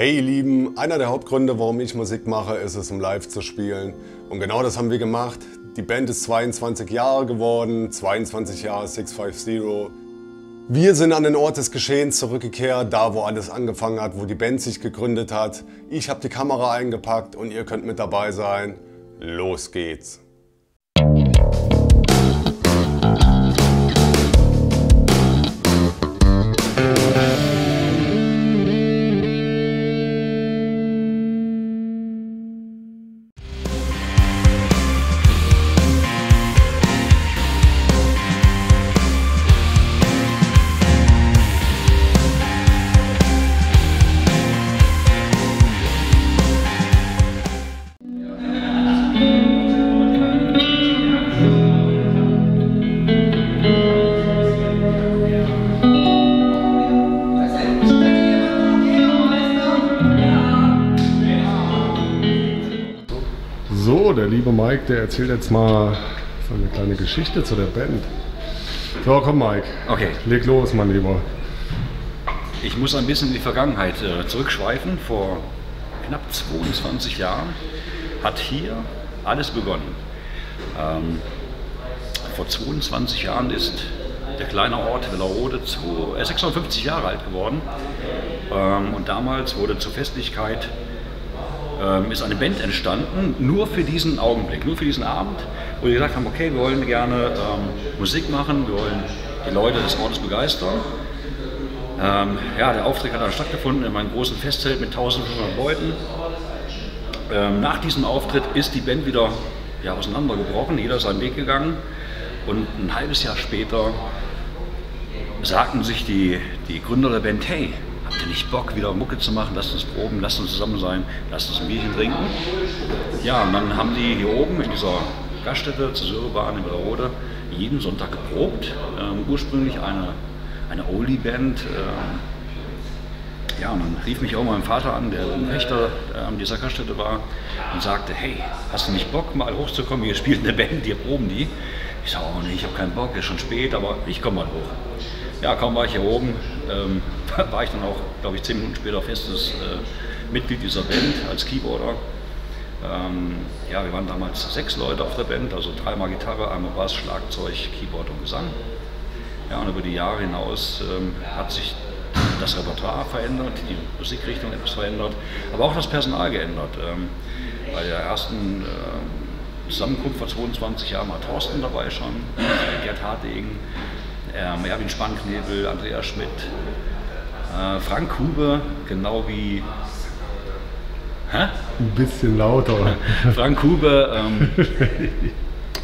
Hey ihr Lieben, einer der Hauptgründe, warum ich Musik mache, ist es, um live zu spielen. Und genau das haben wir gemacht. Die Band ist 22 Jahre geworden, 22 Jahre 650. Wir sind an den Ort des Geschehens zurückgekehrt, da wo alles angefangen hat, wo die Band sich gegründet hat. Ich habe die Kamera eingepackt und ihr könnt mit dabei sein. Los geht's! So, der liebe Mike, der erzählt jetzt mal so eine kleine Geschichte zu der Band. So, komm Mike. Okay. Leg los, mein Lieber. Ich muss ein bisschen in die Vergangenheit äh, zurückschweifen. Vor knapp 22 Jahren hat hier alles begonnen. Ähm, vor 22 Jahren ist der kleine Ort Wellerode zu, äh, 650 Jahre alt geworden. Ähm, und damals wurde zur Festlichkeit ähm, ist eine Band entstanden, nur für diesen Augenblick, nur für diesen Abend, wo wir gesagt haben, okay, wir wollen gerne ähm, Musik machen, wir wollen die Leute des Ortes begeistern. Ähm, ja, der Auftritt hat dann stattgefunden in meinem großen Festzelt mit 1500 Leuten. Ähm, nach diesem Auftritt ist die Band wieder ja, auseinandergebrochen, jeder ist seinen Weg gegangen. Und ein halbes Jahr später sagten sich die, die Gründer der Band, hey, habt ihr nicht Bock, wieder Mucke zu machen? Lasst uns proben, lasst uns zusammen sein, lasst uns ein Bierchen trinken. Ja, und dann haben die hier oben in dieser Gaststätte zur Sörebahn in Willerode jeden Sonntag geprobt. Ähm, ursprünglich eine, eine Oldie-Band. Ähm, ja, und dann rief mich auch mein Vater an, der ein Wächter ähm, dieser Gaststätte war und sagte, hey, hast du nicht Bock, mal hochzukommen? Wir spielen eine Band, wir proben die. Ich sage, oh nee, ich habe keinen Bock, ist schon spät, aber ich komme mal hoch. Ja, kaum war ich hier oben, ähm, war ich dann auch, glaube ich, zehn Minuten später festes äh, Mitglied dieser Band als Keyboarder. Ähm, ja, wir waren damals sechs Leute auf der Band, also dreimal Gitarre, einmal Bass, Schlagzeug, Keyboard und Gesang. Ja, und über die Jahre hinaus ähm, hat sich das Repertoire verändert, die Musikrichtung etwas verändert, aber auch das Personal geändert. Ähm, bei der ersten äh, Zusammenkunft vor 22 Jahren war Thorsten dabei schon, äh, Gerd Hartegen, ähm, Erwin Spannknebel, Andreas Schmidt, äh, Frank Hube, genau wie. Hä? Ein bisschen lauter. Frank Hube. Ähm,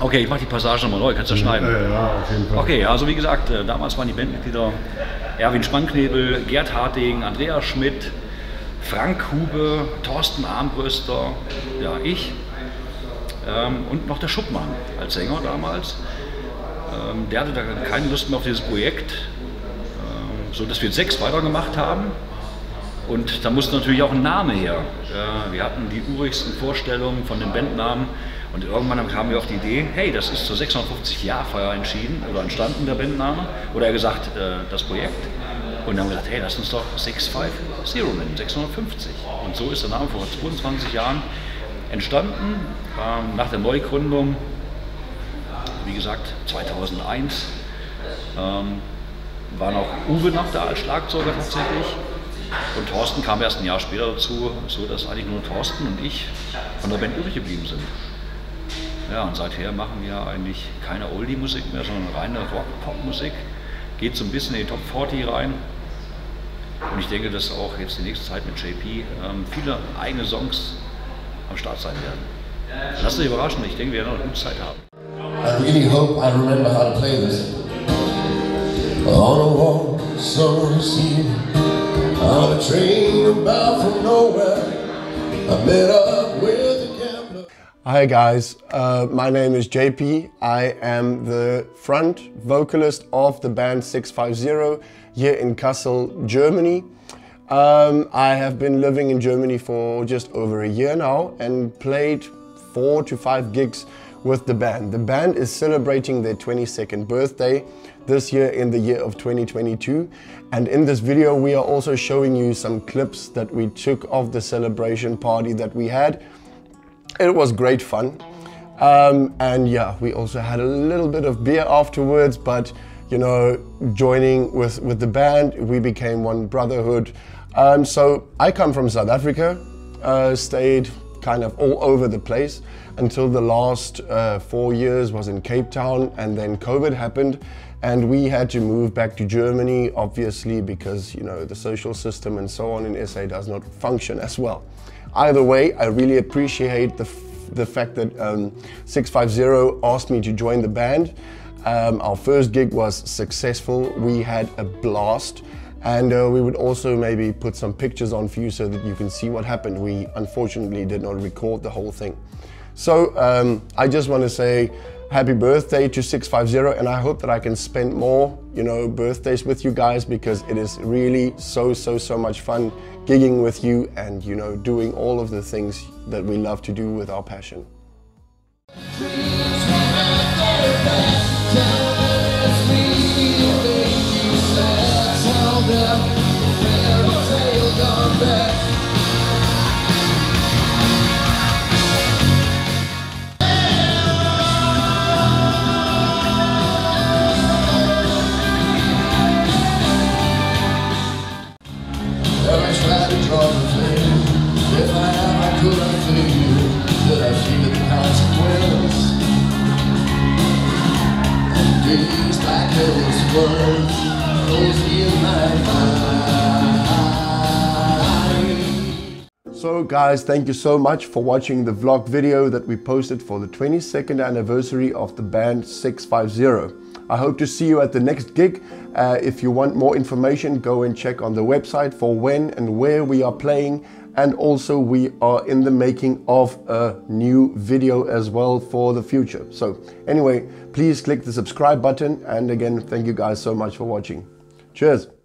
okay, ich mache die Passage nochmal neu, kannst du schneiden. Ja, ja, auf jeden Fall. Okay, also wie gesagt, äh, damals waren die Bandmitglieder Erwin Spannknebel, Gerd Harting, Andreas Schmidt, Frank Hube, Thorsten Armbröster, ja, ich ähm, und noch der Schuppmann als Sänger damals. Ähm, der hatte da keine Lust mehr auf dieses Projekt, ähm, so dass wir sechs weitergemacht haben. Und da musste natürlich auch ein Name her. Äh, wir hatten die urigsten Vorstellungen von den Bandnamen und irgendwann kamen wir auf die Idee, hey, das ist zur 650-Jahr-Feier entschieden oder entstanden der Bandname oder er gesagt, äh, das Projekt. Und dann haben wir gesagt, hey, lass uns doch 650 nennen, 650. Und so ist der Name vor 22 Jahren entstanden, ähm, nach der Neugründung wie gesagt, 2001 ähm, war noch Uwe noch da als Schlagzeuger tatsächlich. Und Thorsten kam erst ein Jahr später dazu, so dass eigentlich nur Thorsten und ich von der Band übrig geblieben sind. Ja, und seither machen wir eigentlich keine Oldie-Musik mehr, sondern reine Rock-Pop-Musik. Geht so ein bisschen in die Top 40 rein. Und ich denke, dass auch jetzt die nächste Zeit mit JP ähm, viele eigene Songs am Start sein werden. Lasst euch überraschen, ich denke, wir werden noch eine gute Zeit haben. I really hope I remember how to play this. On a warm summer's eve, on a train about from nowhere, I met up with a gambler. Hi guys, uh, my name is JP. I am the front vocalist of the band 650 here in Kassel, Germany. Um, I have been living in Germany for just over a year now and played four to five gigs with the band. The band is celebrating their 22nd birthday this year in the year of 2022. And in this video, we are also showing you some clips that we took of the celebration party that we had. It was great fun. Um, and yeah, we also had a little bit of beer afterwards, but you know, joining with, with the band, we became one brotherhood. Um, so I come from South Africa, uh, stayed kind of all over the place until the last uh, four years was in Cape Town and then COVID happened and we had to move back to Germany obviously because you know the social system and so on in SA does not function as well. Either way, I really appreciate the, the fact that um, 650 asked me to join the band. Um, our first gig was successful. We had a blast. And uh, we would also maybe put some pictures on for you so that you can see what happened. We unfortunately did not record the whole thing. So um, I just want to say happy birthday to 650 and I hope that I can spend more, you know, birthdays with you guys because it is really so, so, so much fun gigging with you and, you know, doing all of the things that we love to do with our passion. So guys, thank you so much for watching the vlog video that we posted for the 22nd anniversary of the band 650. I hope to see you at the next gig. Uh, if you want more information, go and check on the website for when and where we are playing. And also we are in the making of a new video as well for the future. So anyway, please click the subscribe button. And again, thank you guys so much for watching. Cheers.